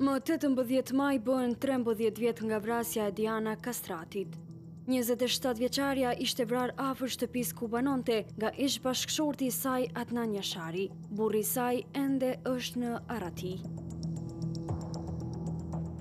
Më tetëmbëdhjetë maj bëhen trembëdhjetë vjet nga vrasja e Diana Kastratit. Njëzet e shtatë vjeçarja ishte vrarë afër shtëpisë ku banonte nga ish-bashkëshorti i saj Adnan Jashari. Burri i saj ende është në arrati.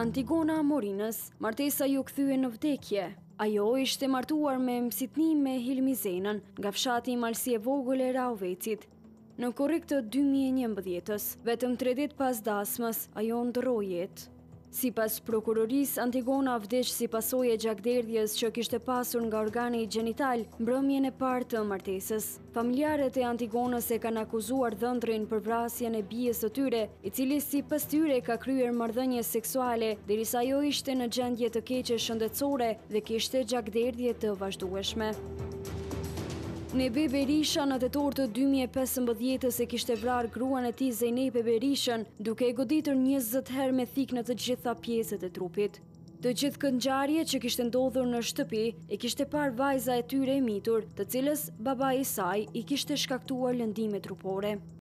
Antigona Morinës, martesa iu kthye në vdekje. Ajo ishte martuar me msitni me Hilmi Zenën, nga fshati Malësi e Vogël e Rahovecit. Në korrik të dy mijë e njëmbëdhjetës, vetëm tre ditë pas dasmës, ajo ndërroi jetë. Sipas prokurorisë, Antigona vdiq si pasojë e gjakderdhjes që kishte pasur nga organi gjenital mbrëmjen e parë të martesës. Familjarët e Antigonës e kanë akuzuar dhëndrin për vrasjen e bijës së tyre i cili sipas tyre ka kryer marrëdhënie seksuale, derisa ajo ishte në gjendje të keqe shëndetësore dhe kishte gjakderdhje të vazhdueshme. Nebih Berisha në tetor të 2015-ës e kishte vrarë gruan e tij Zejnepe Berishën, duke e goditur 20 herë me thikë në të gjitha pjesët e trupit. Të gjithë këtë ngjarje që kishte ndodhur në shtëpi, e kishte parë vajza e tyre e mitur, të cilës babai i saj i kishte shkaktuar lëndime trupore.